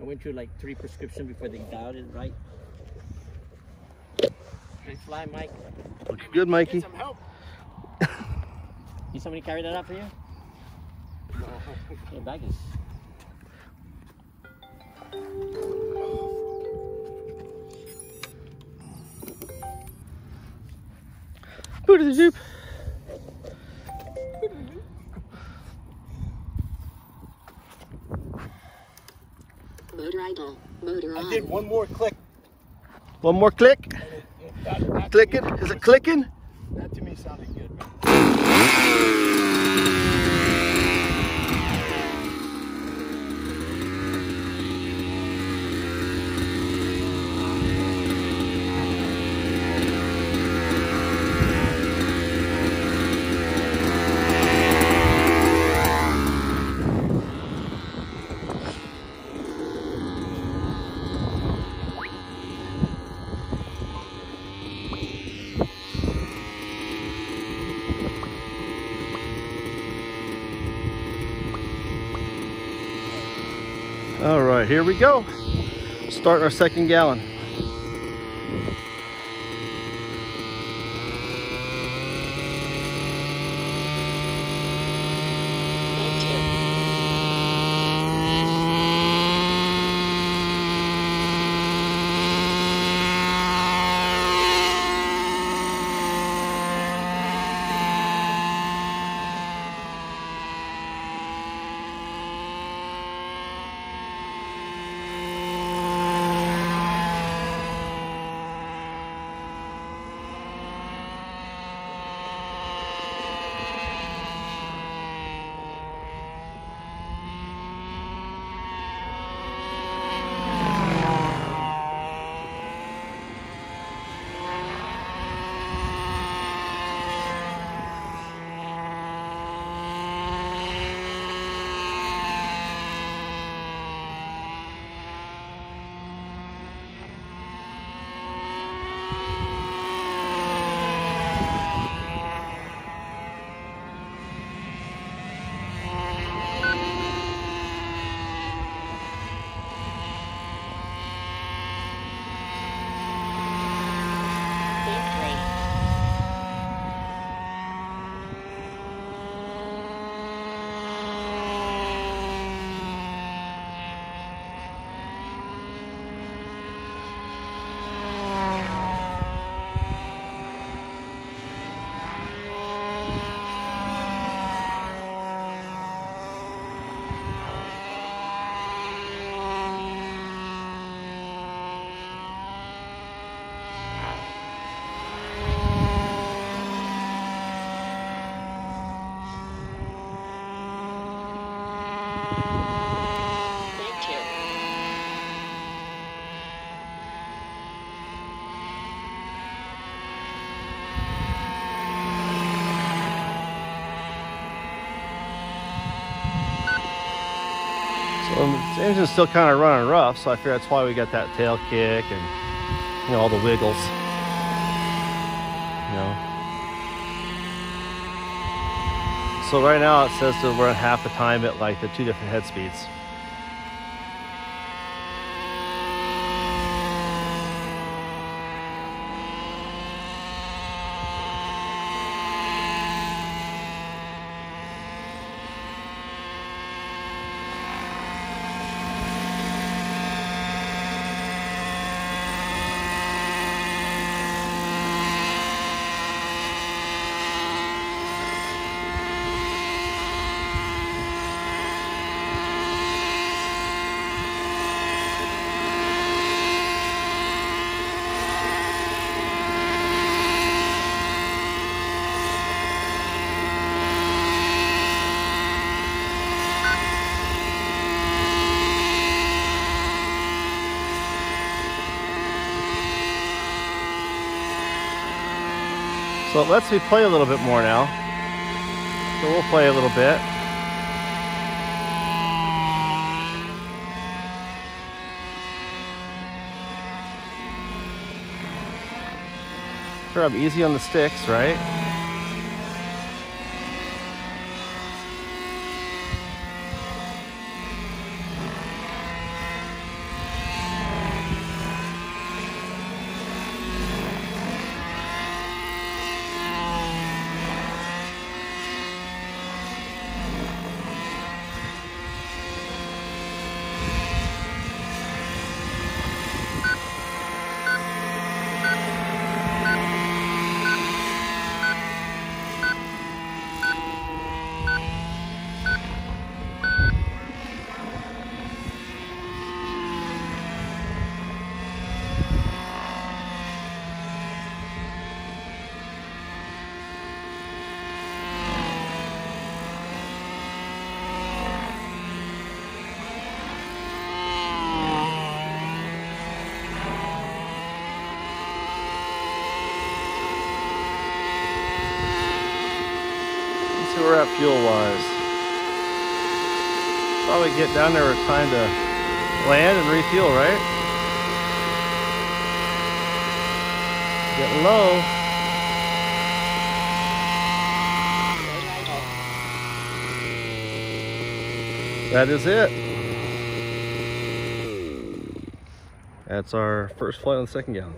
I went through like three prescriptions before they dialed it right. Hey, fly, Mike. Looks good, Mikey. Get some help. Need somebody carry that out for you? No. Yeah, bag is. Boot of the Jeep. Motor idle. Motor I did one more click. One more click. And it, it, that, that, Clicking. Is it clicking? that to me sounded good. All right, here we go. Start our second gallon. So the engine's still kind of running rough, so I figure that's why we got that tail kick and you know all the wiggles. You know. So right now it says that we're at half the time at like the two different head speeds. So it lets me play a little bit more now. So we'll play a little bit. Sure, I'm easy on the sticks, right? We get down there, it's time to land and refuel, right? Getting low. That is it. That's our first flight on the second gallon.